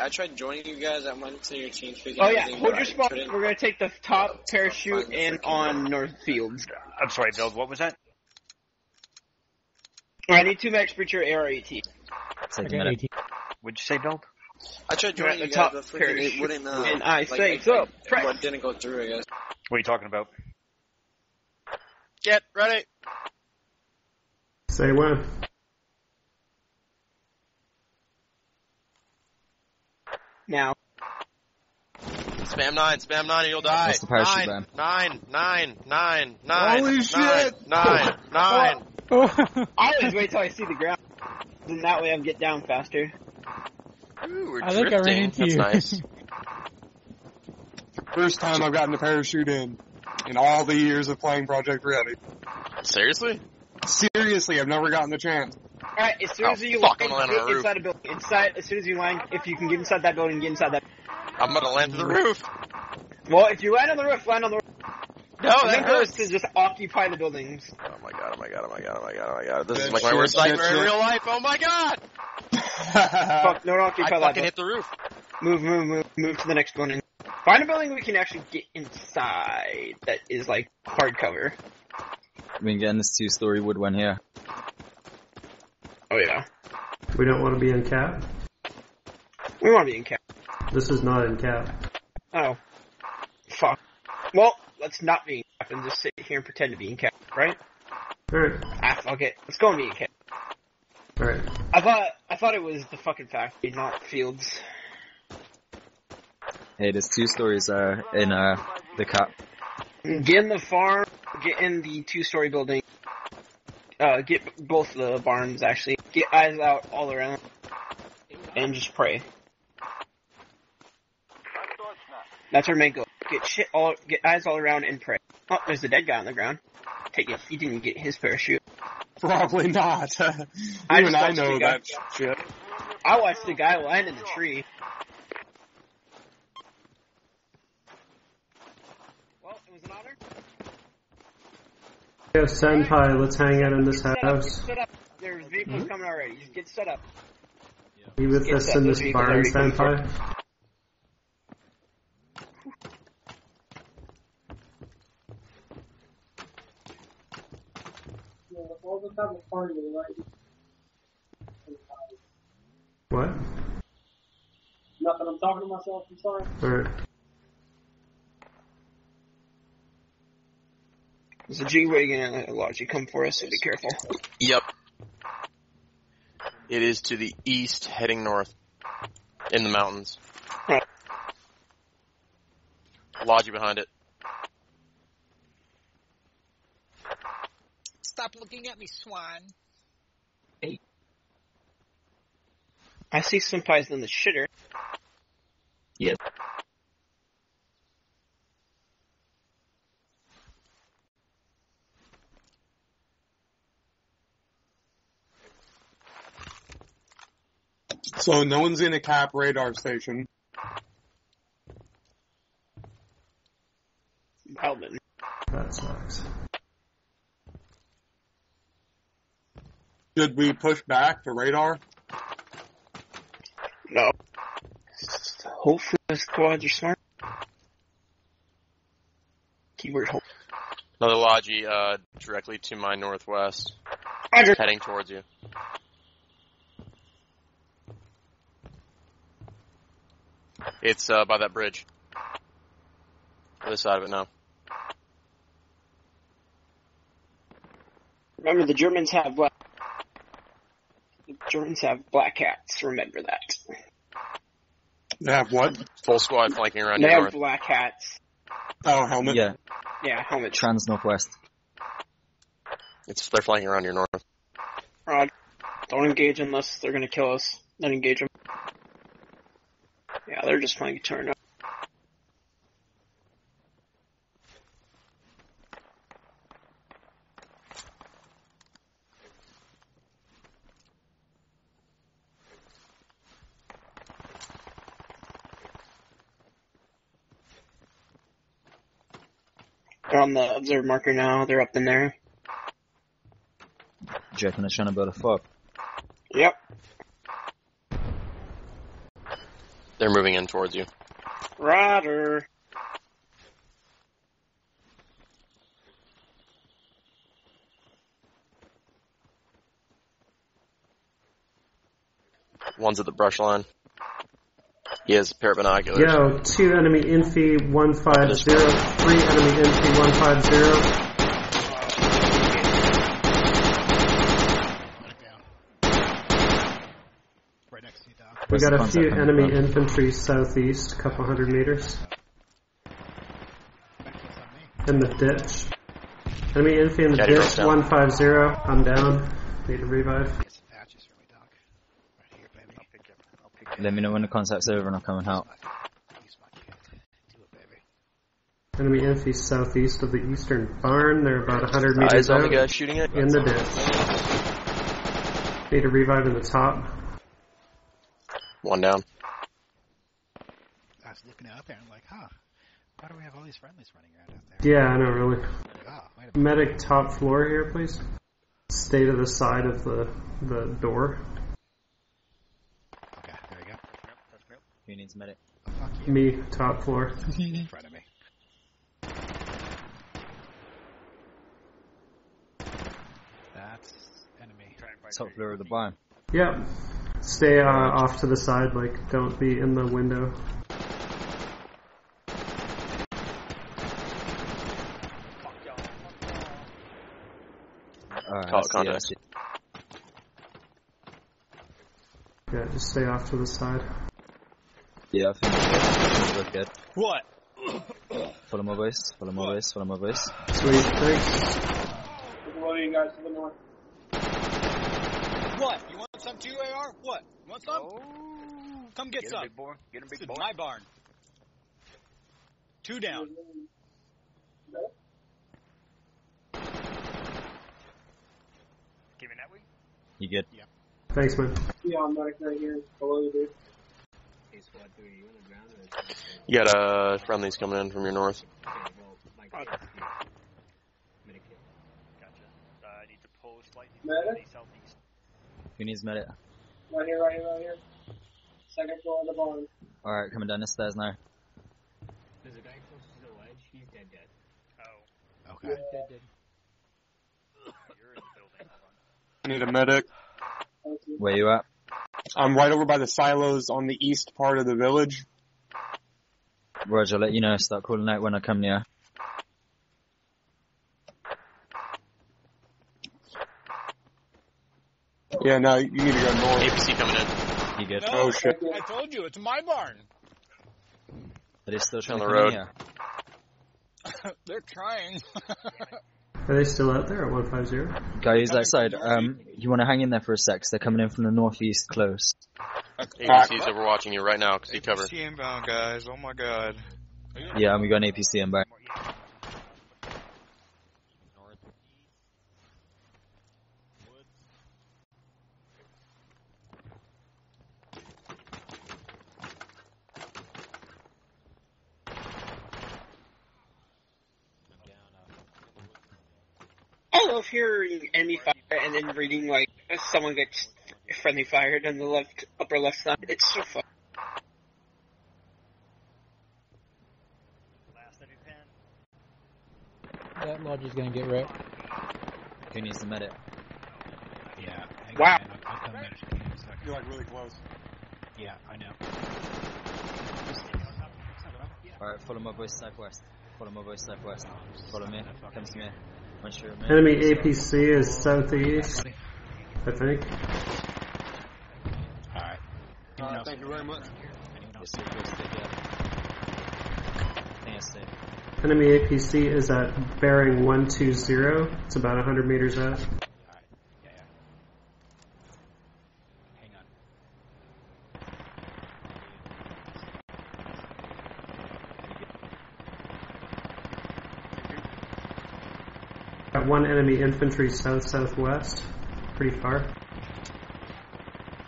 I tried joining you guys. I went to your TeamSpeak. and Oh yeah, hold your I spot. couldn't- We're gonna take the top parachute in on North Fields. I'm sorry, Bill. What was that? I need two max breacher AR-AT. Take I a got minute. 18. What'd you say, Bill? I tried You're joining at you the guys, top but freaking it parachute, wouldn't. Uh, and I like, say I- so. Press. What didn't go through? I guess. What are you talking about? Get ready. Say when. Now, Spam nine, spam nine, or you'll die. That's the parachute nine, ban. nine, nine, nine, nine. Holy nine, shit! Nine, nine. I always wait till I see the ground. Then that way I get down faster. Ooh, we're I think I ran drifting. into That's you. nice. First time I've gotten a parachute in in all the years of playing Project Reality. Seriously? Seriously, I've never gotten the chance. Alright, as soon Oh, as you fuck, land, I'm gonna land on get a roof. inside a building. Inside, as soon as you land, if you can get inside that building, get inside that. I'm gonna land on the roof. Well, if you land on the roof, land on the roof. No, the that main goal is hurts. to just occupy the buildings. Oh my god, oh my god, oh my god, oh my god, oh my god. This is like my worst shit, nightmare in real life. Oh my god! Fuck, no, don't occupy I that fucking building. hit the roof. Move, move, move, move to the next building. Find a building we can actually get inside that is like hardcover. We can get in this two-story wood one here. Oh yeah. We don't want to be in cap. We want to be in cap. This is not in cap. Oh. Fuck. Well, let's not be in cap and just sit here and pretend to be in cap, right? Alright, Ah, fuck it. Let's go and be in cap. alright. I thought I thought it was the fucking factory, not fields. Hey, there's two stories uh, in uh, the cap. Get in the farm. Get in the two-story building. Uh, get both the barns actually. Get eyes out all around, and just pray. That's our main goal. Get shit all, get eyes all around and pray. Oh, there's a dead guy on the ground. Take it. He didn't get his parachute. Probably not. I Even I know that shit. I watched the guy land in the tree. Well, it was an honor. Yeah, Senpai, let's hang out in this Get house. Get set up. There's mm-hmm. vehicles coming already. Just get set up. Be with Get us set, in those this vehicles barn, already coming Senpai. What? Nothing. I'm talking to myself. I'm sorry. Alright. There's a G-Wagon and a Logi come for us, so be careful. Yep. It is to the east, heading north. In the mountains. Right. Logi behind it. Stop looking at me, swine. I see Senpai's in the shitter. Yeah. So no one's in a cap radar station. Alvin. That sucks. Should we push back to radar? No. Hopefully the squads are smart. Keyword hope. Another Logi, uh, directly to my northwest. Roger. Heading towards you. It's, uh, by that bridge. Other side of it now. Remember the Germans have black. The Germans have black hats. Remember that. They have what? Full squad flanking around They have north. black hats. Oh, helmet. Yeah, Yeah, helmets. trans northwest. It's, they're flanking around your north. Rod, don't engage unless they're gonna kill us. Then engage them. They're just playing turn up. They're on the observe marker now. They're up in there. Do you reckon they're trying to build a fuck. Yep. They're moving in towards you. Roger. One's at the brush line. He has a pair of binoculars. Yo, two enemy infi 150, three enemy infi 150. Right next to you, Doc. We Where's got a few enemy from? infantry southeast, a couple hundred meters. Back to on me. In the ditch. Enemy infantry in the Caddy ditch, 150. I'm down. Need to revive. Get some patches for me, Doc. Right here, baby. I'll pick you up. I'll pick you Let me know when the contact's over and I'll come and help. Use my kit. Do it, baby. Enemy infantry southeast of the eastern barn. They're about 100 meters Eyes on out. the guy shooting it. In the ditch. Need to revive in the top. One down. I was looking up there and I'm like, huh, why do we have all these friendlies running around out there? Yeah, I know, really. Oh, wait a minute. Medic top floor here, please. Stay to the side of the the door. Okay, there you go. Who needs medic? Oh, fuck you. Me, top floor. In front of me. That's enemy. Top floor of the barn. Yep. Stay uh, off to the side, like don't be in the window. Alright, Call I it see, I contact. Yeah, just stay off to the side. Yeah, I think we're good. good. What? Follow my voice, follow my voice, follow my voice. Sweet, thanks. Which one of you guys to the north? What? You want some too, AR? What? You want some? Oh. Come get, Get some. him, big boy. Get him, This big is boy. my barn. Two down. Give me that way. You good? Thanks, man. Yeah, I'm medic right here below you, dude. You got uh friendlies coming in from your north. Gotcha. Uh, I need to pull slightly Medic? southeast. Who needs medic? Right here, right here, right here. Second floor of the barn. Alright, coming down the stairs now. There's a guy close to the ledge? He's dead dead. Oh, Okay. you're in the building. I need a medic. Thank you. Where you at? I'm right over by the silos on the east part of the village. Roger, I'll let you know. Start calling out when I come near. Yeah, no, you need to go north. APC coming in. You good? No, Oh shit. I told you, it's my barn. Are they still trying On to the come road. in? They're trying. Are they still out there at 150? Guy who's outside, um, you want to hang in there for a sec. they're coming in from the northeast close. APC's overwatching you right now. because See cover. APC inbound, guys. Oh my god. Yeah, and we got an APC in enemy fire and then reading like someone gets friendly fired on the left upper left side. It's so fun. Last enemy pen. That lodge is gonna get wrecked. Who needs the medic? Yeah. Wow. man. I'll, I'll come in in a second. You're like really close. Yeah, I know. Alright, follow my voice southwest. Follow my voice southwest. Follow me. Come to me. Once you're me. Enemy APC is southeast, I think. Alright. Uh, Anyone thank you very much. Anyone else? Yes, sir, yes, sir, yeah. I think it's safe. Enemy APC is at bearing 120. It's about 100 meters out. Alright. Yeah, yeah. Hang on. Got one enemy infantry south southwest, pretty far.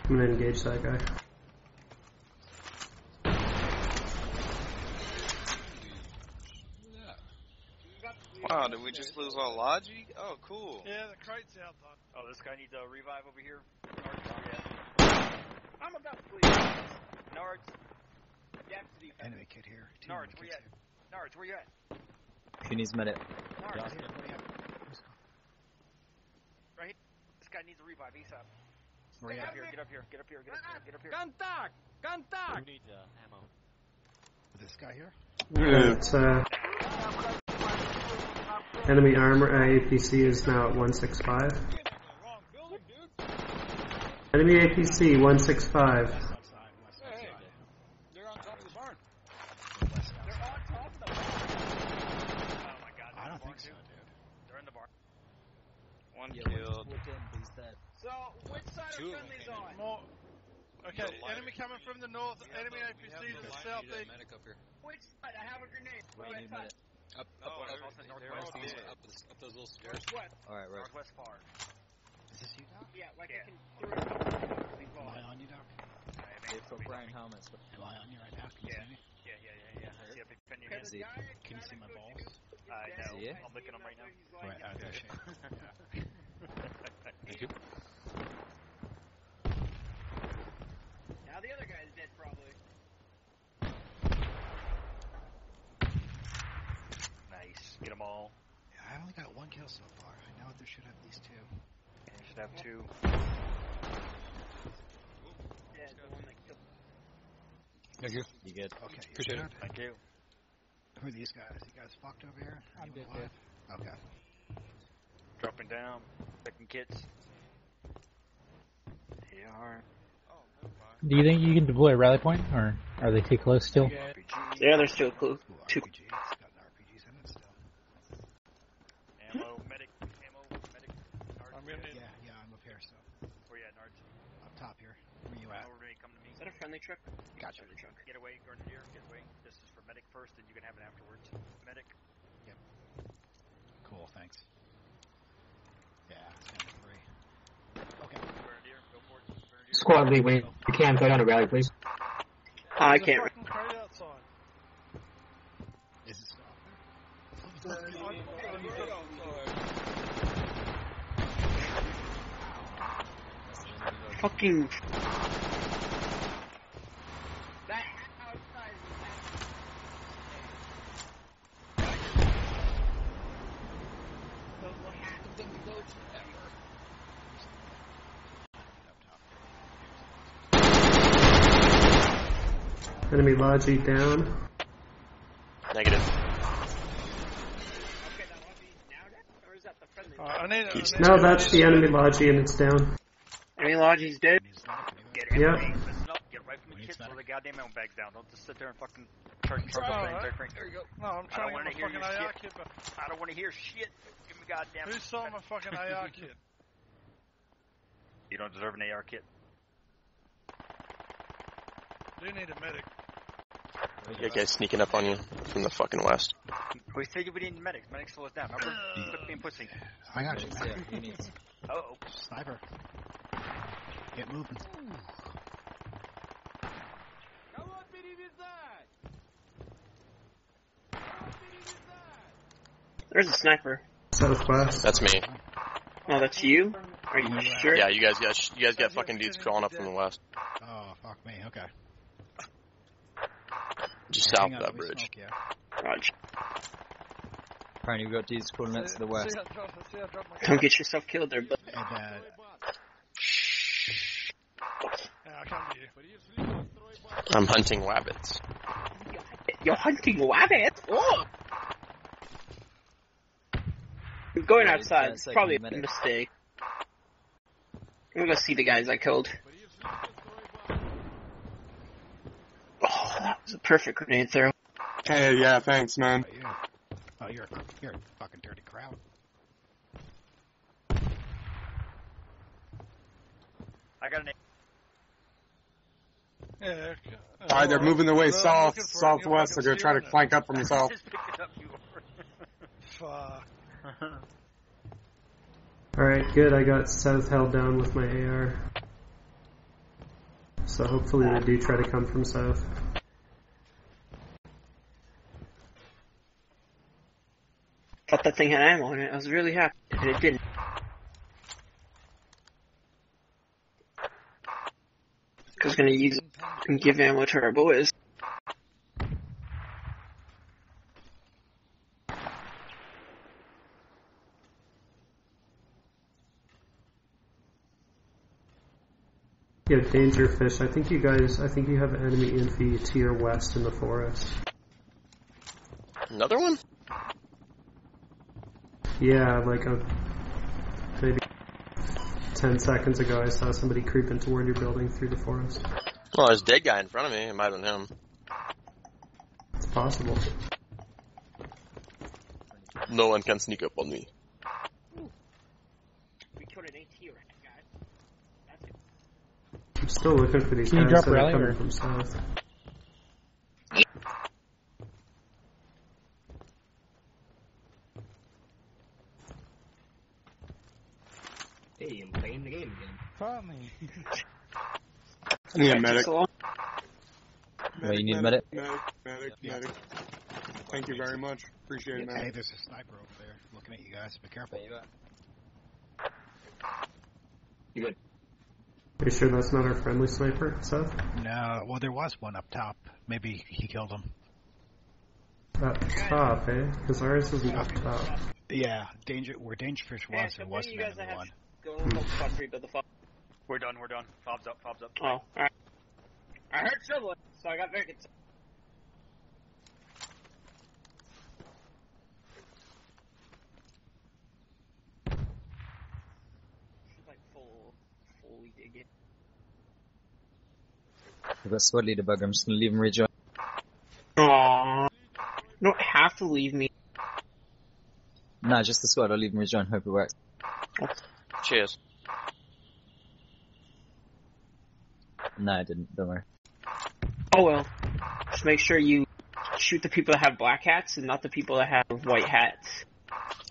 I'm gonna engage that guy. Wow, did we just lose our logic? Oh, cool. Yeah, the kite's out. Oh, this guy needs a revive over here. Nards. I'm about to leave. Nards. Enemy kid here. Two Nards, enemy where you at? Nards, where you at? Who needs medic? Nards, here. Here, what do you have? right here. This guy needs a revive ASAP. Where Get up here, get up here, get up here, get up here, get up here. Contact! Contact! Who needs uh, ammo? This guy here? It's, uh, enemy armor uh, APC is now at 165. Enemy APC 165. West outside, west outside. They're on top of the barn. West outside. Oh my god. I don't they're think in the so, barn, dude. too. They're in the barn. One Yeah, killed. look in, he's dead. So, which side Two are of them friendlies came on? More. Okay, enemy coming from the north, enemy APC to the south. They, medic up here. Which side? I have a grenade. Where do you need? Up, up, Oh, up, they're up, northwest. up, up those little stairs. Northwest. Alright, right. Northwest far. Is this you, Doc? Yeah, like Yeah. I can throw it. Am I on you, Doc? They've got brown helmets. But Am I on you right now? Can you Yeah. see me? Yeah, yeah, yeah, yeah. See, I've been defending Okay, you. See. the guy, Can you see my balls? goes to- I know. See it? I'm licking them right now. Right, I appreciate it. Thank you. Now the other guy's dead, probably. Nice. Get them all. Yeah, I only got one kill so far. I know there should have at least two. And you should have two. Yeah, the one that killed. Thank you. you good? Okay, you Appreciate it. Thank you. Who are these guys? You guys fucked over here? Are I'm you good, alive? Okay. Dropping down. Checking kits. Here are Oh, never. Do you think you can deploy a rally point, or are they too close still? Yeah, they're still close. Oh, Ooh, Two. RPG. It's got an RPGs in it still. Ammo, medic, ammo, medic. Nards, I'm gonna need. Yeah, yeah, I'm up here, so. Where you at, Nards? Up top here. Where you at? Over to me, come to me. Is that a friendly truck? Gotcha. Friendly truck. Get away, Grenadier, get away. This is for medic first, and you can have it afterwards. Medic. Cool, thanks. Yeah, it's gonna be free. Okay. Grenadier, go for it. Grenadier. Squad lead, when you can, go down to rally, please. Uh, I There's can't. fucking outside. Is it still Fucking. That outside is Enemy Logi down. Negative. Okay, that one be now dead? Or is that down. Negative. Alright, I need. I need No, that's the enemy Logi and it's down. Enemy Logi's dead. Get Yeah. everything. Listen up. Get right from the We need kits. Throw the goddamn ammo bags down. Don't just sit there and fucking turn turn Oh, uh. There you go. No, I'm don't trying to wanna get hear my fucking AR shit. kit. But I don't want to hear shit. Give me goddamn. who saw my fucking AR kit? You don't deserve an AR kit. Do need a medic. You got guys sneaking up on you from the fucking west. We said we need medics. Medics slow us down. Remember? Uh, Quit being pussy. I got you, Yeah, man. he needs. Oh. Sniper. Get moving. There's a sniper. Southwest. That's me. Oh, that's you? Are you sure? Yeah, you guys got you guys got fucking dudes crawling up from the west, Oh, fuck me. Okay. Just Hang south of that bridge. smoke, yeah. Roger. Apparently we've got these coordinates to the west. See, I dropped, see, I dropped my Don't get yourself killed there, but And, uh, Yeah, I'll come to you. I'm hunting rabbits. you're hunting rabbits. Oh. Going outside that's is probably a a mistake. I'm gonna go see the guys I killed. Oh, that was a perfect grenade throw. Hey, yeah, thanks, man. oh, you're, oh, you're, a- you're a fucking dirty crowd. I got an. Yeah. All right, they're moving their way I'm south, looking for a new southwest. They're gonna try to flank up from the south. Just picked it up, you Fuck. Alright, good. I got south held down with my AR. So hopefully they do try to come from south. thought that thing had ammo in it. I was really happy but it didn't. I was gonna use it and give ammo to our boys. Yeah, danger fish. I think you guys, I think you have enemy in the to your west in the forest. Another one? Yeah, like a maybe ten seconds ago, I saw somebody creeping toward your building through the forest. Well, there's a dead guy in front of me. It might have been him. It's possible. No one can sneak up on me. We killed an AT right, guys. That's it. I'm still looking for these Can you guys drop that are rally coming or- from south. Hey, I'm playing the game again. Follow me. I need a Right, medic. just Well, you need a medic? Medic, medic, Yeah. medic. Thank you very much. Appreciate it, man. Hey, there's a sniper over there looking at you guys. Be careful. You good? Are you sure that's not our friendly sniper, Seth? No, well, there was one up top. Maybe he killed him. Up top, eh? Because ours isn't up top. Yeah, danger. Where Dangerfish was, so there was do an you guys enemy one. Go focus on three, but the fuck. We're done, we're done. Fob's up, fob's up. Oh, alright. I heard trouble, so I got very concerned. She's like full, fully digging. I've got squad leader bug. I'm just gonna leave him rejoin. Aww. You don't have to leave me. Nah, just the squad. I'll leave him rejoin. Hope it works. Cheers. Nah, I didn't. Don't worry. Oh well. Just make sure you shoot the people that have black hats and not the people that have white hats.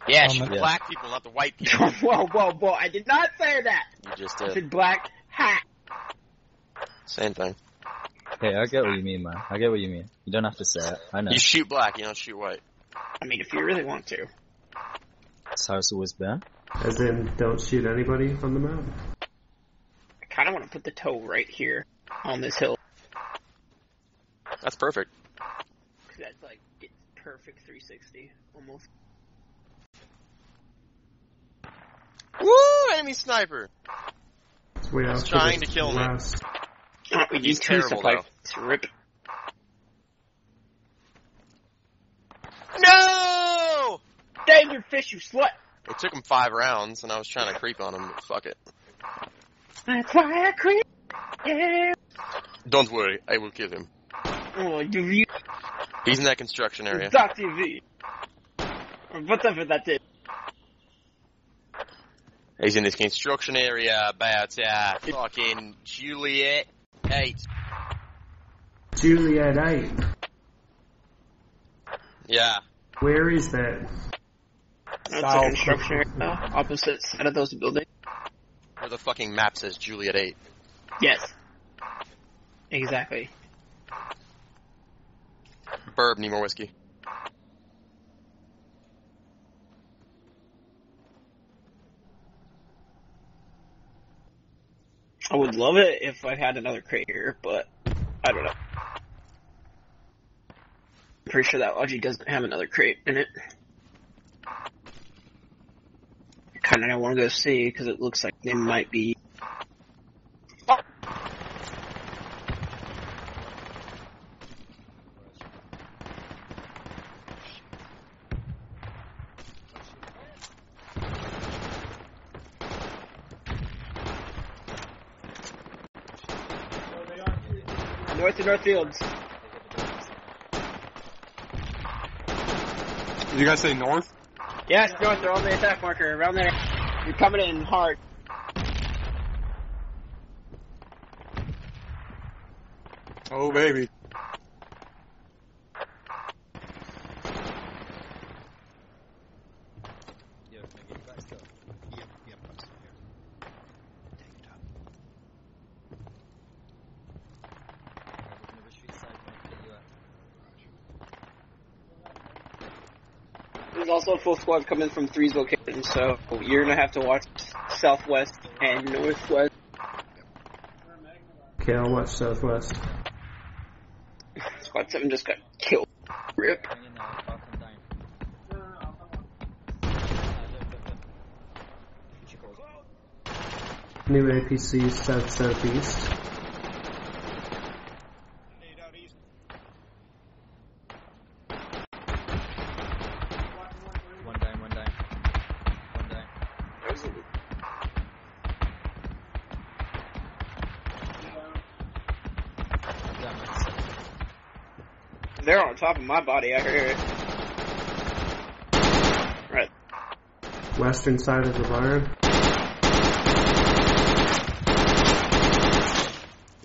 Yeah, Um, shoot yeah. black people, not the white people. whoa, whoa, whoa, I did not say that! You just I did. said black hat. Same thing. Hey, I get what you mean, man. I get what you mean. You don't have to say it. I know. You shoot black, you don't shoot white. I mean, if you really want to. That's how it's always been. As in, don't shoot anybody on the map. I kind of want to put the toe right here on this hill. That's perfect. that's like, it's perfect 360, almost. Woo! Enemy sniper! It's way He's off to trying to kill me. west. Oh, uh, we He's terrible, though. rip. No! Danger fish, you slut! It took him five rounds, and I was trying to creep on him, but fuck it. That's why I quit. Yeah. Don't worry, I will kill him. Oh, you you He's in that construction area. Dot TV. Or whatever that is. He's in this construction area about, uh, fucking Juliet 8. Juliet 8. Yeah. Where is that? That's a construction area, opposite side of those buildings. Where the fucking map says Juliet 8. Yes. Exactly. Burb, need more whiskey. I would love it if I had another crate here, but I don't know. I'm pretty sure that Logi doesn't have another crate in it. Kinda I want to go see because it looks like they might be. North to Northfields. Did you guys say north? Yes, north. They're on the attack marker. Around there. You're coming in hard. Oh, baby. Yep, yep, I'm still here. Take your time. There's also a full squad coming from three's location, so you're gonna have to watch southwest and northwest. Okay, I'll watch southwest. Squad seven just got killed. Rip. New APC south southeast. Top of my body. I hear it. Right. Western side of the barn.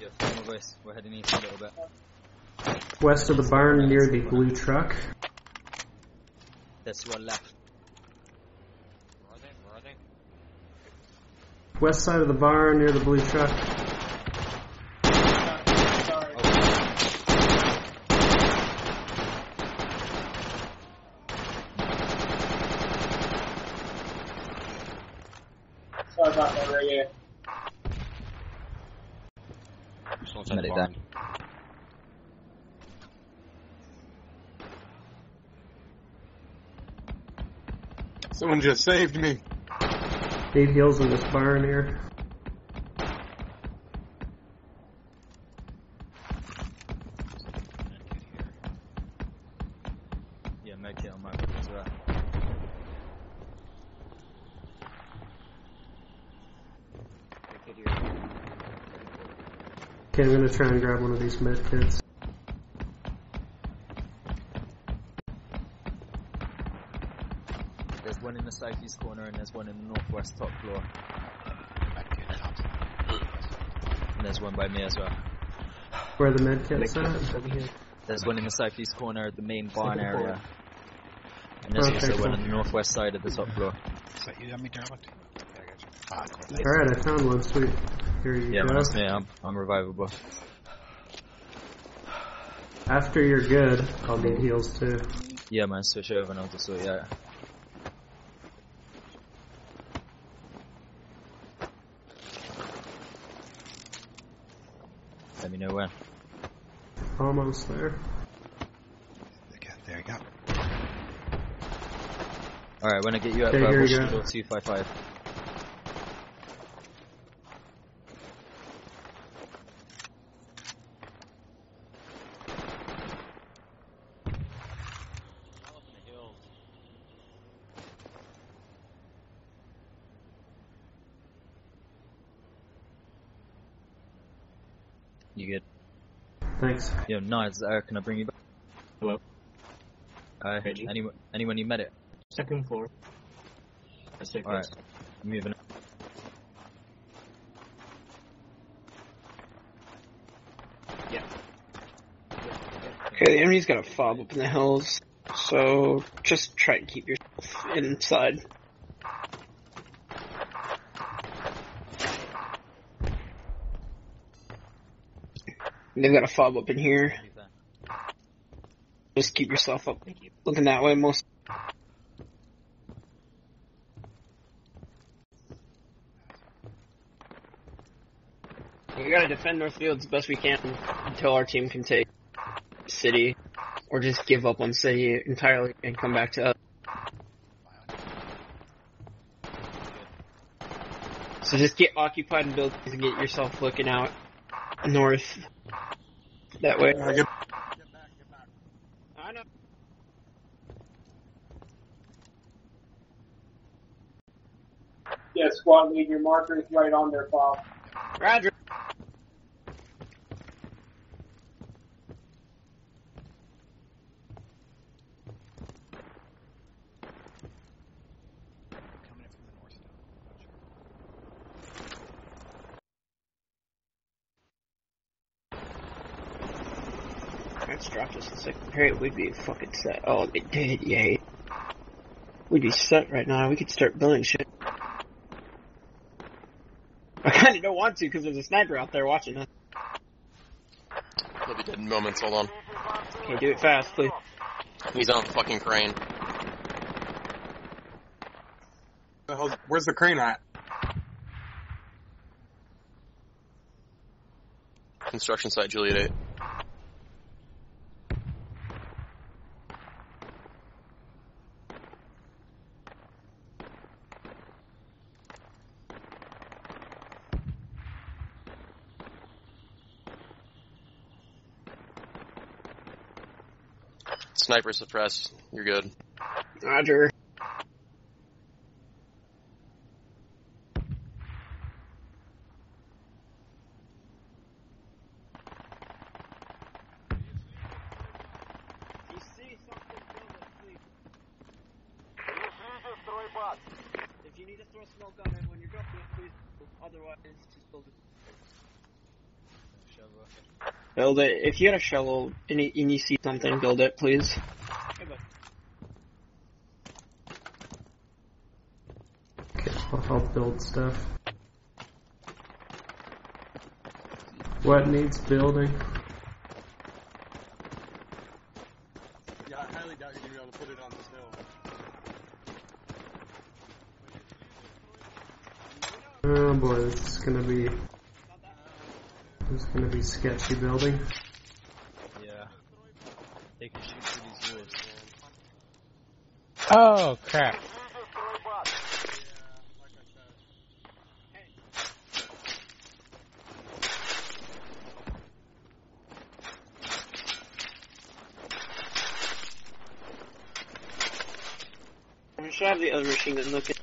Yeah, follow my voice. We're heading east a little bit. West of the barn near the blue truck. There's one left. Where are they? Where are they? West side of the barn near the blue truck. Sorry about that, Ray. Medic down. Someone just saved me. Eight heals in this barn here. Yeah, medkit on my book as well. Okay, I'm gonna try and grab one of these med kits. Southeast corner and there's one in the northwest top floor. And there's one by me as well. Where are the med kits at? There's one in the southeast corner, the main barn area. And there's Okay, also one on the northwest side of the top floor. Is that you me, Dermot? Yeah. Ah. Alright, I found one. Sweet. Here you Yeah, go. man, that's me. I'm, I'm revivable. After you're good, I'll need heals too. Yeah, man, switch over and I'll just sort you out. Let me know when. Almost there. There you go. Alright, when I get you up, Okay, uh, here watch you go. 255. You good? Thanks. Yo, nice. Uh, can I bring you back? Hello. Uh, Ready? anyone, anyone you met it? Second floor. That's it. Alright, moving. Yeah. Okay, the enemy's got a fob up in the hills, so just try and keep yourself inside. They've got a fob up in here. Just keep yourself up, looking that way most. We gotta defend Northfield as best we can until our team can take city, or just give up on city entirely and come back to us. So just get occupied and buildings and get yourself looking out north. That way. I get I know. Yeah, squad lead, your marker is right on their file. Roger. Coming in from the north now. Not sure. Let's drop this in second period. We'd be fucking set. Oh, they did, yay. We'd be set right now. We could start building shit. I kinda don't want to because there's a sniper out there watching us. He'll be dead in moments, hold on. Okay, do it fast, please. He's on a fucking crane. the hell's- where's the crane at? Construction site, Juliet 8. Sniper suppress. You're good. Roger. You see something, build it, please. If you need to throw smoke on it when you're dropping it, please. Otherwise, just build it. Build it. If you got a shovel and you, and you see something, build it, please. Okay, I'll help build stuff. What needs building? Yeah, I highly doubt you're gonna be able to put it on this hill. Oh boy, this is gonna be. This is gonna be sketchy building. Yeah. They can shoot through these walls. Oh crap! I should have the other machine gun looking.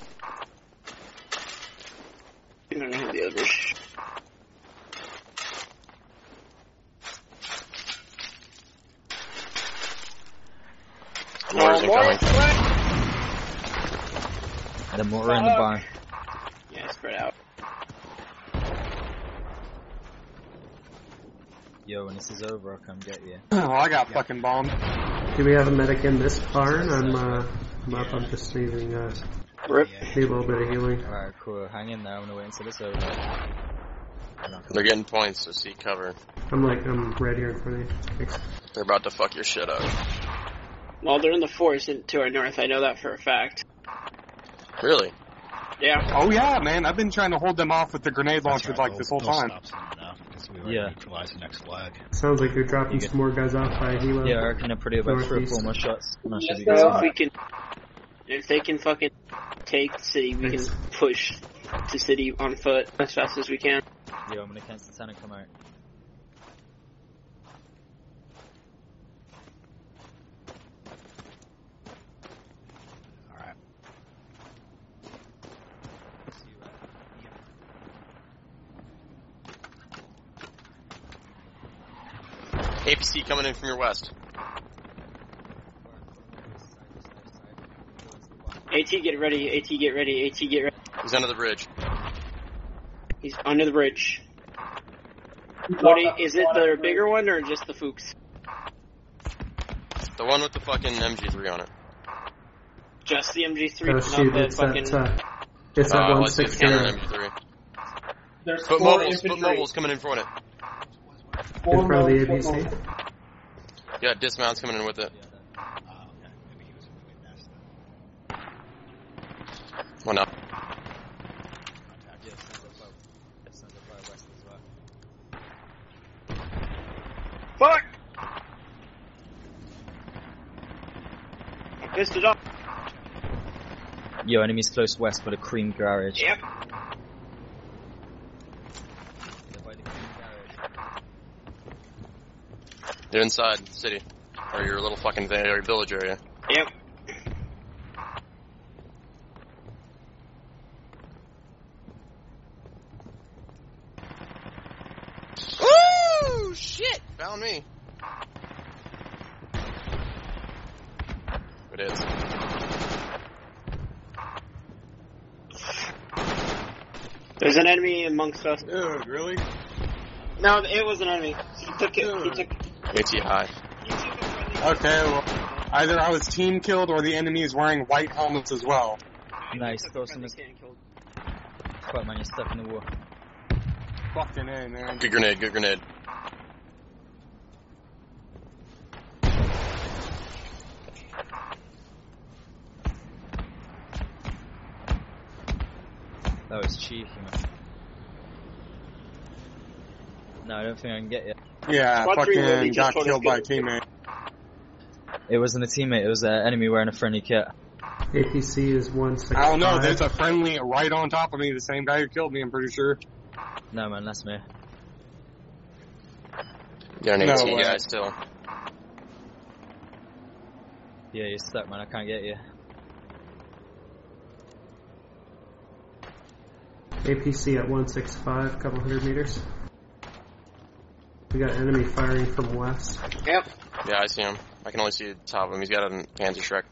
I don't have the other machine. Mortars Oh, more incoming. sweat! And a mortar in the Fuck. barn. Yeah, spread out. Yo, when this is over, I'll come get you. well, I got fucking bombed. Do we have a medic in this barn? I'm uh, I'm up. I'm just needing uh, Rip. need a little bit of healing. Alright, cool. Hang in there. I'm gonna wait until it's over. They're getting points, so seek cover. I'm like I'm right here in front of you. Thanks. They're about to fuck your shit up. Well, they're in the forest in, to our north. I know that for a fact. Really? Yeah. Oh yeah, man. I've been trying to hold them off with the grenade That's launcher right, like this whole time. stop soon enough because we already Yeah. neutralized the next flag. Sounds like you're dropping You get- some more guys off by Hilo. Yeah, I reckon they're pretty about three or four Northeast. more shots. And I should be So if we can, if they can fucking take the city, we Thanks. can push to city on foot as fast as we can. Yeah, I'm gonna cancel 10 and come out. APC coming in from your west. At get ready. At get ready. At get ready. He's under the bridge. He's under the bridge. What i- is it? The bigger one or just the Fuchs? The one with the fucking MG3 on it. Just the MG3, Oh not shoot, the it's fucking. at uh, it's at Uh, let's see 160. can on MG3. There's Foot four mobiles, foot infantry. mobiles coming in front of it. Four In front of the mobiles, APC. Mobiles. Yeah, dismounts coming in with it. Oh, okay. Maybe he was moving past them. Well, no. Yeah, stand up by, stand up by west as well. Fuck! I pissed it up. Yo, enemies close west by the cream garage. Yep. They're by the cream garage. They're inside the city. Or your little fucking va- or your village area. Yep. Ooh, shit! Found me. It is. There's an enemy amongst us. Ugh, really? No, it was an enemy. He took it. He took. AT high. He took a friendly- Okay, well, either I was team killed or the enemy is wearing white helmets as well. Nice, He took throw a friendly some- can killed. Fuck man, you're stuck in the wall. Fucking A, man. Good grenade, good grenade. That was cheeky, man. No, I don't think I can get you. Yeah, Squad fucking got killed by a teammate. It wasn't a teammate, it was an enemy wearing a friendly kit. APC is 165. I don't know, there's a friendly right on top of me, the same guy who killed me, I'm pretty sure. No man, that's me. You're an No AT way. guy still. Yeah, you're stuck, man. I can't get you. APC at 165, couple hundred meters. We got enemy firing from west. Yep. Yeah, I see him. I can only see the top of him. He's got a Panzerschreck.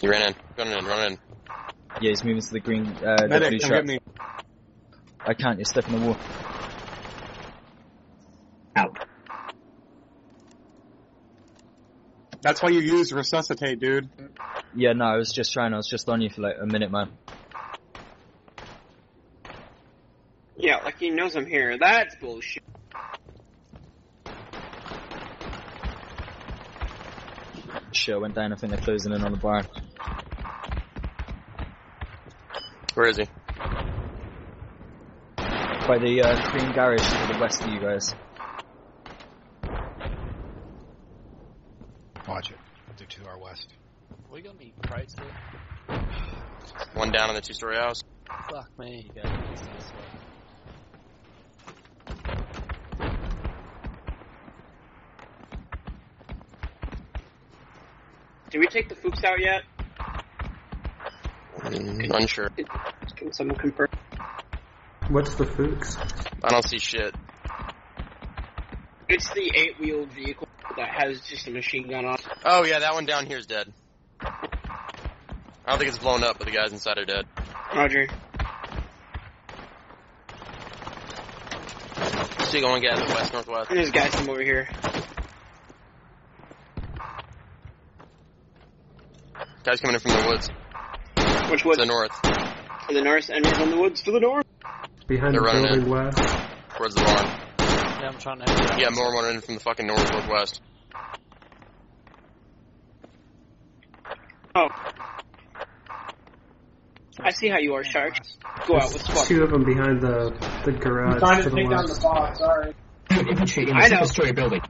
He ran in. Running in, running in. Yeah, he's moving to the green, uh, the Medic, blue come get me. I can't. You're stuck in the wall. Out. That's why you use resuscitate, dude. Yeah, no, I was just trying. I was just on you for like a minute, man. Yeah, like he knows I'm here. That's bullshit. Shit went down. I think they're closing in on the barn. Where is he? By the uh, green garage to the west of you guys. Watch it. They're to our west. We got any crates here? One down in the two-story house. Fuck me. Did we take the Fuchs out yet? Mm, unsure. Can someone confirm? What's the Fuchs? I don't see shit. It's the eight-wheeled vehicle that has just a machine gun on. it. Oh yeah, that one down here is dead. I don't think it's blown up, but the guys inside are dead. Roger. See one guy in the west northwest. And there's guys from over here. Guys coming in from the woods. Which woods? To the north. To the north, enemies on the woods to the north. Behind They're the running building in. west. Towards the barn. Yeah, I'm trying to. Yeah, more running in from the fucking north northwest. Oh. I see how you are, Shark. Go out with squad. Two of them behind the the garage trying to to the take down the west. boss, sorry. Infantry in I the know. second story building.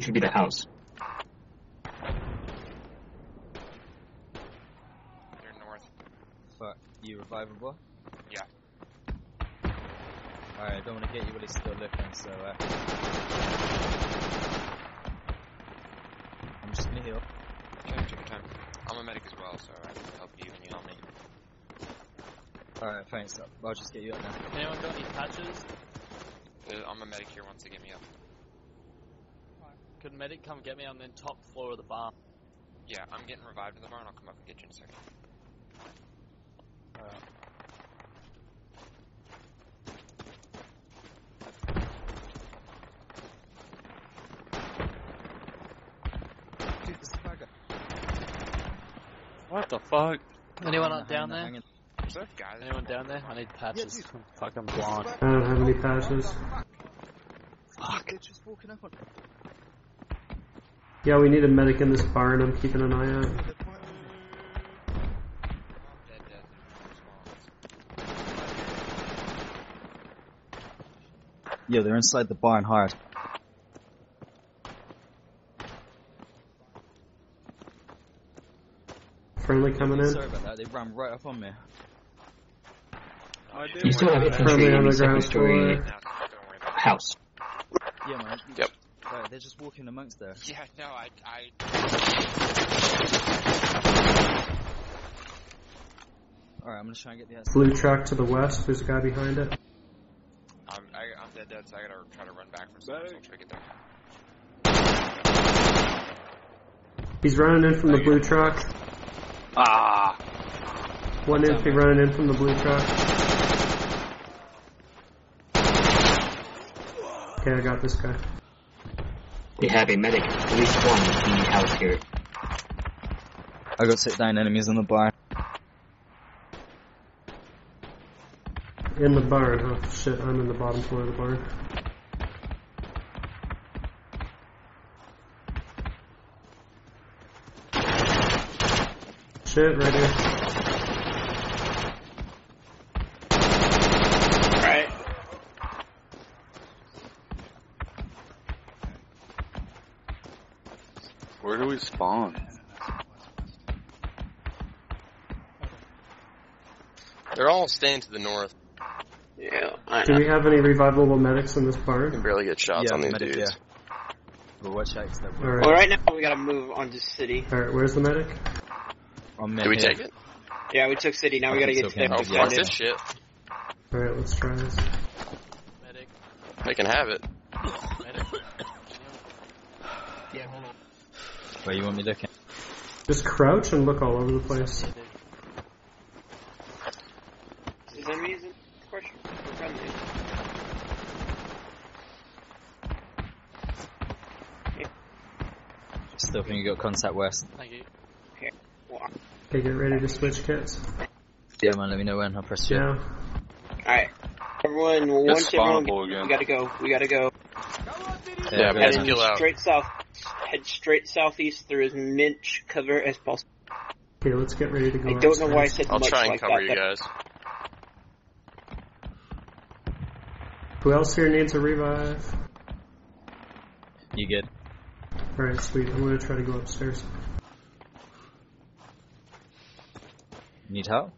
Which would be the house. You're north. Fuck. You revivable? Yeah. Alright, I don't want to get you while he's still looking, so uh... I'm just gonna heal. Okay, take your time. I'm a medic as well, so I can help you when you help me. Alright, thanks. I'll just get you up now. Anyone got any patches? Uh, I'm a medic here once they get me up. Could medic come get me on the top floor of the barn? Yeah, I'm getting revived in the barn. I'll come up and get you in a second. Alright. Dude, this bugger. What the fuck? Anyone Hang up down on, there? hang on. There guys? Anyone down there? I need patches. I'm fucking blind. I don't have any patches. Fuck. They're just walking up on Yeah, we need a medic in this barn. I'm keeping an eye out. Dead, dead. Yeah, they're inside the barn hard. Friendly coming in. Sorry about that, they ran right up on me. I You still have infantry Friendly in on the the second ground story floor. No, don't worry about it. house. Yeah, man. Yep. Right, they're just walking amongst there. Yeah, no, I, I, Alright, I'm gonna try and get the outside. Blue truck to the west. There's a guy behind it. I'm, I, I'm dead, dead, so I gotta try to run back from somewhere. So I'll try to get there. He's running in from the blue truck. Ah! One infantry running in from the blue truck. Okay, I got this guy. We have a medic, at least one, in the house here. I got sit down enemies in the barn. In the barn. Oh shit, I'm in the bottom floor of the barn. Shit, right here. They're all staying to the north. Yeah, I Do know. we have any revivable medics in this You barn? can barely get shots Yeah, on these medic, dudes. But watch out, 'cause they're Alright. Well, right now we gotta move on to city. Alright, where's the medic? on Do we take it? Yeah, we took city. Now we I gotta think get so, to them. Oh, Can't- fuck yeah. this shit. Alright, let's try this. Medic. They can have it. Medic. Yeah, hold on. Where you want me looking? Just crouch and look all over the place. Is enemies in question? Or friendly? Still think you got contact west. Thank you. Okay. Okay, get ready to switch kits. Yeah, man, let me know when. I'll press you. Yeah. Alright. Everyone, once everyone, we gotta go. We gotta go. Yeah, we Head gotta in kill out. straight south. Head straight southeast through as much cover as possible. Okay, let's get ready to go I don't know why I upstairs. said I'll much try and like cover that. you guys. Who else here needs a revive? You good? Alright, sweet. I'm gonna try to go upstairs. Need help?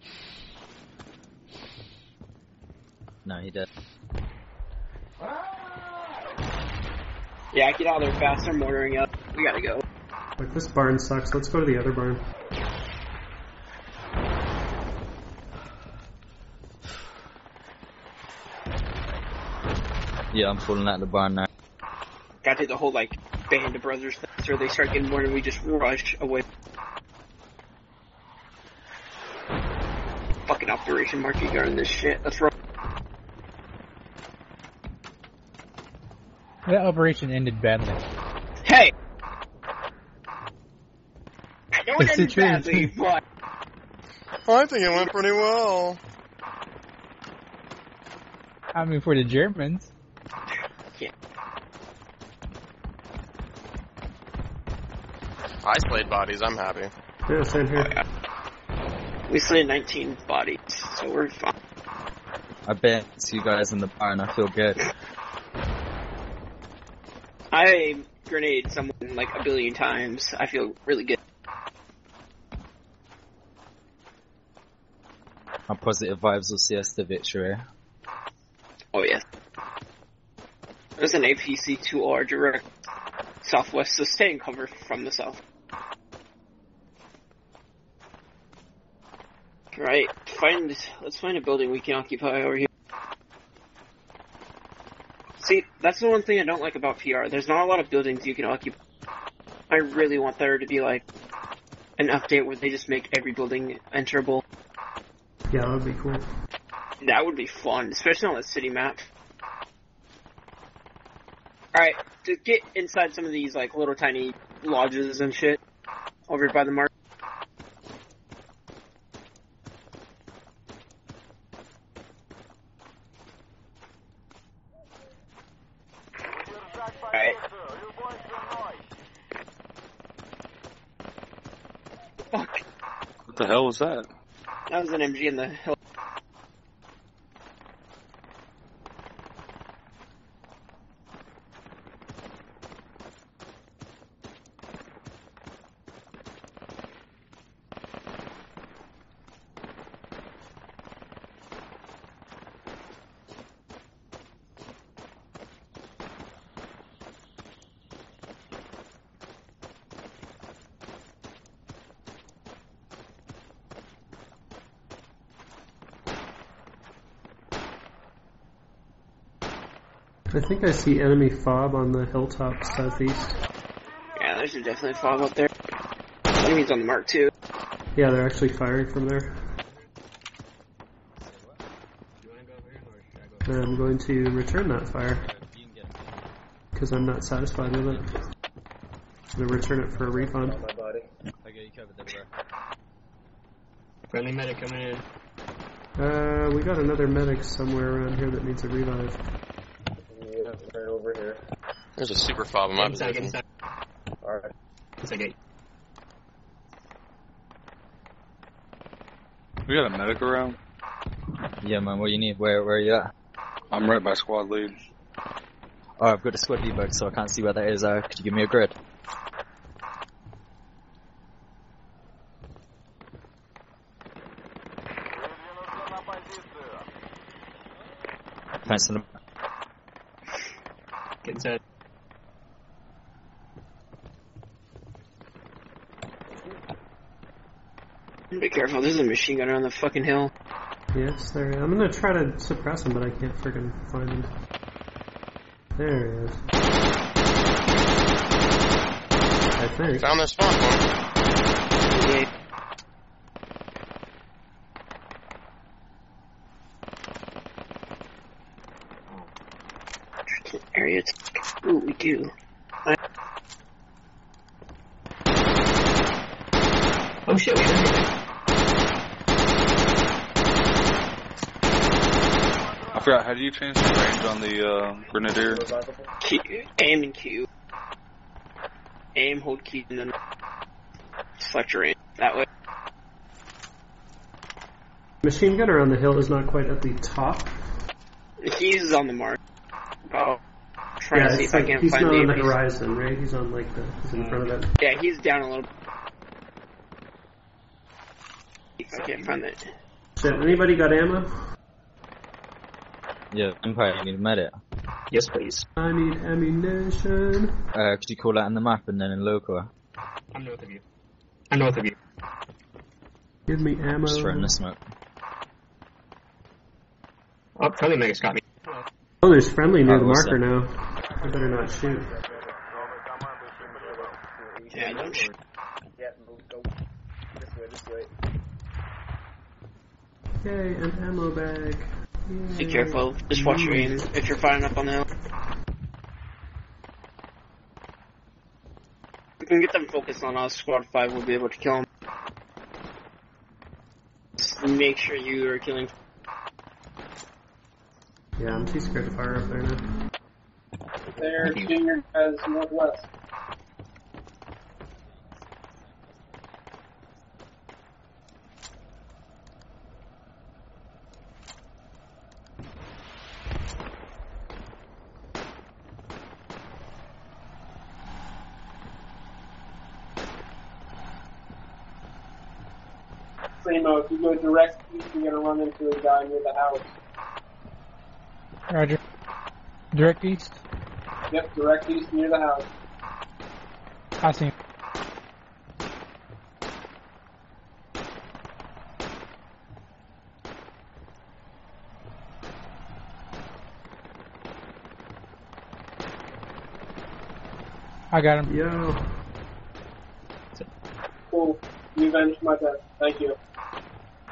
No, he did. Yeah, get out of there fast. They're mortaring up. We gotta go. Like, this barn sucks. Let's go to the other barn. Yeah, I'm pulling out the barn now. Got to do the whole like band of brothers thing, so they start getting mortared. We just rush away. Fucking Operation Market Garden, this shit. Let's run. That operation ended badly. Hey! I know it the ended badly, but I think it went pretty well. I mean, for the Germans. I slayed bodies, I'm happy. Yeah, same here. we slayed 19 bodies, so we're fine. I bet it's you guys in the barn. I feel good. I grenade someone like a billion times. I feel really good. My positive vibes will see us to victory. Oh yes. There's an APC-2R direct southwest, so stay in cover from the south. Right, find let's find a building we can occupy over here. See, that's the one thing I don't like about PR. There's not a lot of buildings you can occupy. I really want there to be like an update where they just make every building enterable. Yeah, that would be cool. That would be fun, especially on the city map. Alright, to get inside some of these like little tiny lodges and shit over by the market. Was that? That was an MG in the hill. Think I see enemy fob on the hilltop southeast. Yeah, there's a definitely fob up there. Enemies on the mark too. Yeah, they're actually firing from there. I'm going to return that fire. Because I'm not satisfied with it. I'm going to return it for a refund. Okay, you covered the. Friendly medic coming in. Uh, we got another medic somewhere around here that needs a revive. Yeah, right over here. There's a super fob in my Inside, position. inside. Alright. Inside gate. We got a medic around. Yeah, man. What you need? Where Where are you at? I'm right by squad lead. Oh, I've got a squad debug, so I can't see where that is. Uh, could you give me a grid? Thanks to the Get inside. Be careful, there's a machine gunner on the fucking hill. Yes, there. I'm gonna try to suppress him, but I can't friggin' find him. There he is. I think. Found their spawn point. Yeah. Area. Ooh, we do. Oh shit, we did it. I forgot, how do you change the range on the uh, Grenadier? Q, aim and Q. Aim, hold key, and then select your aim. That way. Machine gunner on the hill is not quite at the top. He's on the mark. Oh, trying yeah, to see it's if I like can he's find not on the the. horizon, right? He's on like the he's in front of it. Yeah, he's down a little. If I can't find it. Shit, anybody got ammo? Yeah, Empire, you need a medic. Yes, please. I need ammunition. Uh, could you call that in the map and then in local? I'm north of you. I'm north of you. Give me ammo. Just throw in the smoke. Oh, friendly medic's got me. Oh, there's friendly near Oh, the what's marker now. I better not shoot. Yeah, don't shoot. Yeah, move, go. This way, this way. Yay, an ammo bag. Be careful. Just watch your aim if you're firing up on the hill. We can get them focused on us. Squad 5 will be able to kill them. Just make sure you are killing. Yeah, I'm too scared to fire up there now. There, junior guys northwest. Primo, if you go direct east, you're gonna run into a guy near the house. Roger. Direct east. Yep, direct east near the house. I see. I got him. Yo. Cool. You avenged my death. Thank you.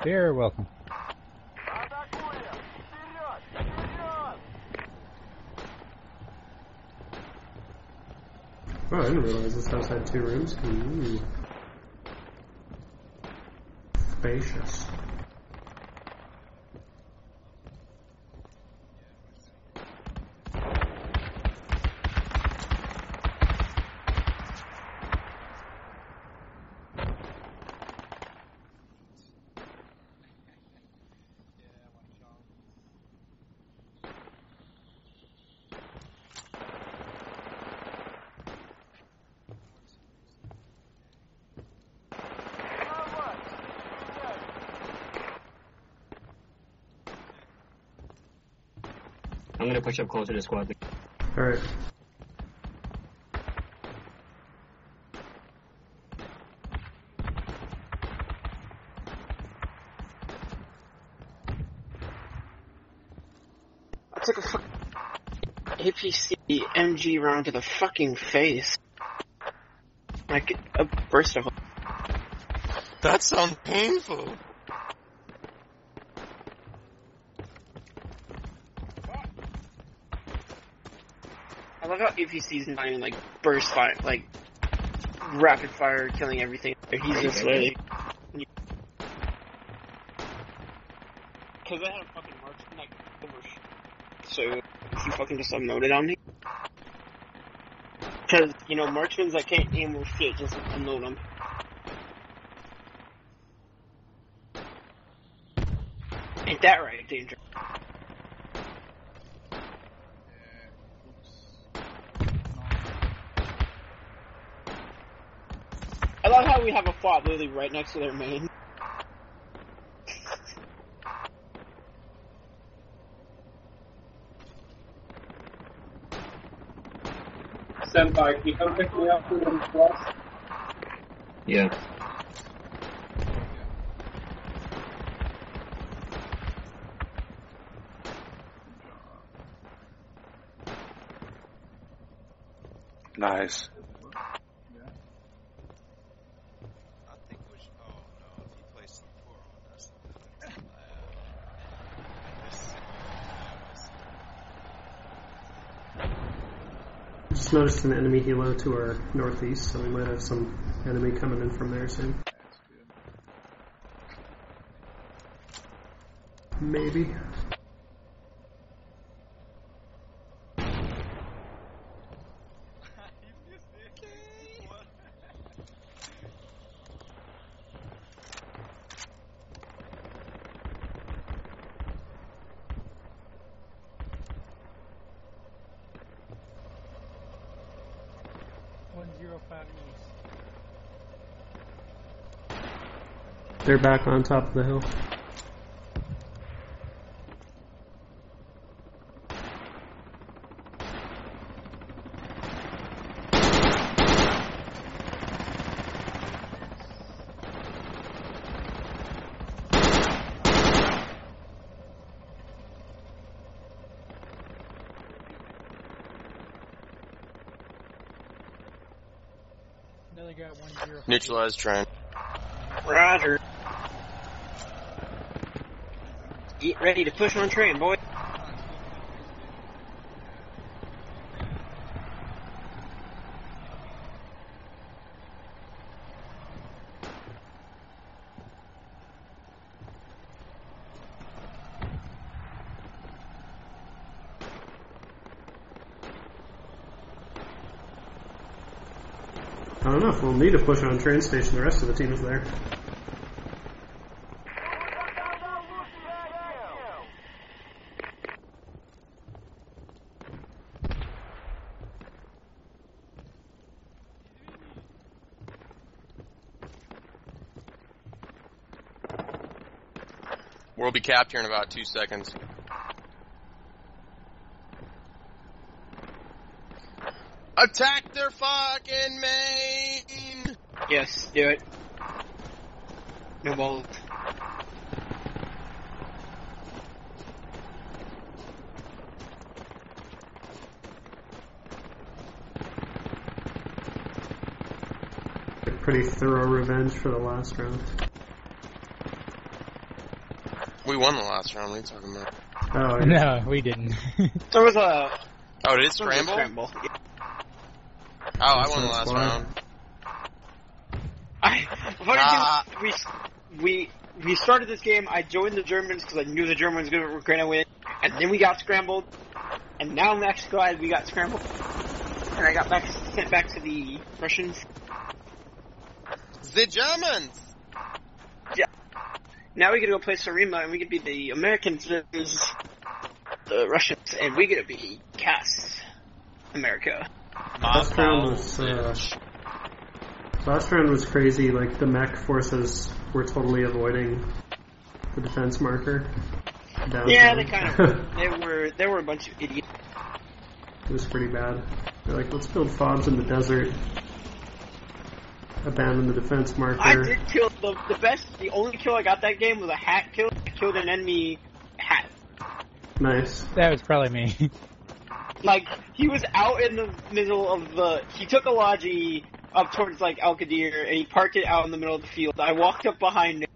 You're welcome. Oh, I didn't realize this house had two rooms. Ooh. Spacious. I'm gonna push up closer to squad. Alright. I took a fuck APC MG round to the fucking face. Like a burst of. That sounds painful. I love how APC's not even like burst fire, like rapid fire killing everything. He's just like. Cause I had a fucking marksman like over. So he fucking just unloaded on me. Cause you know marksmen's that can't aim or shit just unload them. Ain't that right, Danger? We have a plot literally right next to their main. Senpai, can you come pick me up from the bus? Yeah. Nice. Just noticed an enemy helo to our northeast, so we might have some enemy coming in from there soon. Maybe. One zero five east. They're back on top of the hill. Another guy zero. Train. Roger. Get ready to push on train, boy. We'll need to push on train station. The rest of the team is there. We'll be capped here in about two seconds. Attack their fucking main! Yes, do it. No balls. Pretty thorough revenge for the last round. We won the last round. What are you talking about? Oh, yeah. No, we didn't. There was a Oh, did it a scramble? scramble. Oh, I won the last smart. round. I, funny thing, we we we started this game. I joined the Germans because I knew the Germans were going to win, and then we got scrambled, and now I'm actually glad we got scrambled, and I got back sent back to the Russians. The Germans! Yeah. Now we get to go play Saaremaa, and we could be the Americans versus the Russians, and we get to be Cass America. Last round was uh, last round was crazy. Like the mech forces were totally avoiding the defense marker. Downtown. Yeah, they kind of they were There were a bunch of idiots. it was pretty bad. They're like, let's build fobs in the desert. Abandon the defense marker. I did kill the the best. The only kill I got that game was a hat kill. I killed an enemy hat. Nice. That was probably me. Like he was out in the middle of the. He took a logi up towards like Al Qadir and he parked it out in the middle of the field. I walked up behind him,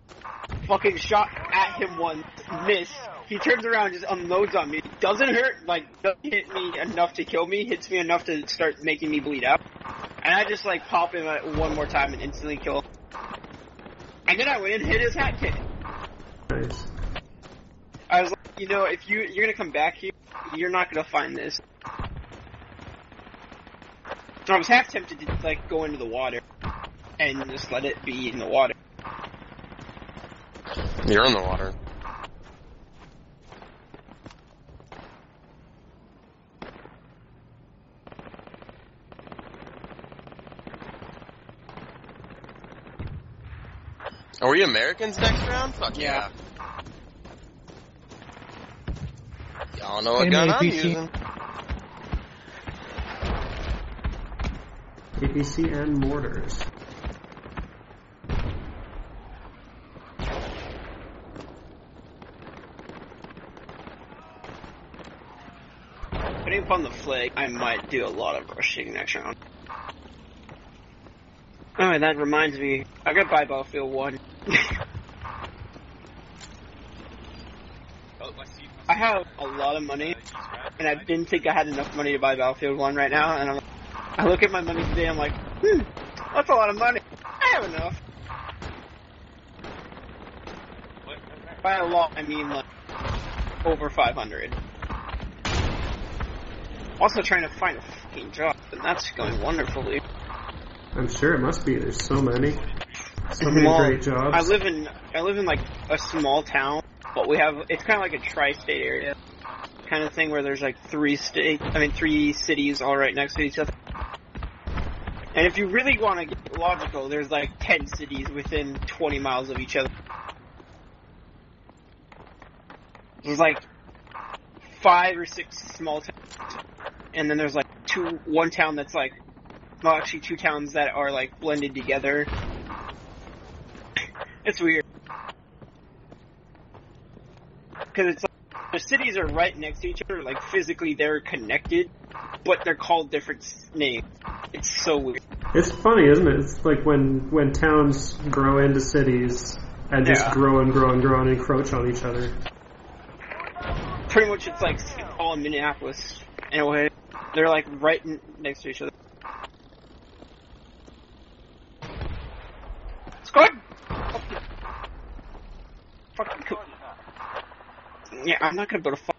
fucking shot at him once, missed. He turns around, just unloads on me. Doesn't hurt, like doesn't hit me enough to kill me. Hits me enough to start making me bleed out. And I just like pop him one more time and instantly kill him. And then I went and hit his hat kick. Nice. I was like, you know, if you you're gonna come back here, you're not gonna find this. I was half tempted to like go into the water and just let it be in the water. You're in the water. Are we Americans next round? Fuck yeah. Y'all know what gun I'm NAPC. using. APC and mortars. Putting upon the flag, I might do a lot of rushing next round. And that reminds me, I got buy Battlefield 1. I have a lot of money, and I didn't think I had enough money to buy Battlefield 1 right now, and I'm, I look at my money today, I'm like, hmm, that's a lot of money. I have enough. By a lot, I mean like over 500. Also trying to find a fucking job, and that's going wonderfully. I'm sure it must be. There's so many, so many Well, great jobs. I live in I live in like a small town, but we have it's kind of like a tri-state area kind of thing where there's like three state I mean three cities all right next to each other. And if you really want to get logical, there's like 10 cities within 20 miles of each other. There's like five or six small towns, and then there's like two, one town that's like, well, actually two towns that are like blended together. It's weird. Because it's like, the cities are right next to each other, like physically they're connected, but they're called different names. It's so weird. It's funny, isn't it? It's like when when towns grow into cities and just Yeah. grow and grow and grow and encroach on each other. Pretty much it's like St. Paul and Minneapolis in a way. They're like right next to each other. Squad! Fucking cool. Yeah, I'm not gonna build a fuck.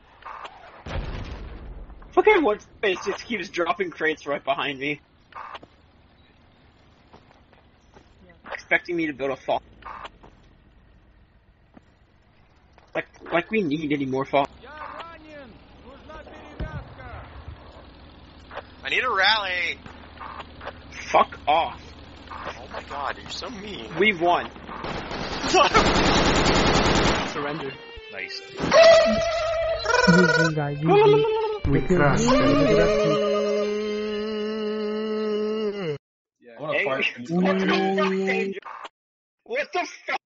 Look at what face just keeps dropping crates right behind me. Expecting me to build a fall. Like, like we need any more fall. I need a rally. Fuck off. Oh my god, you're so mean. We've won. Surrender. Nice. We crashed. What the fuck? What the fuck?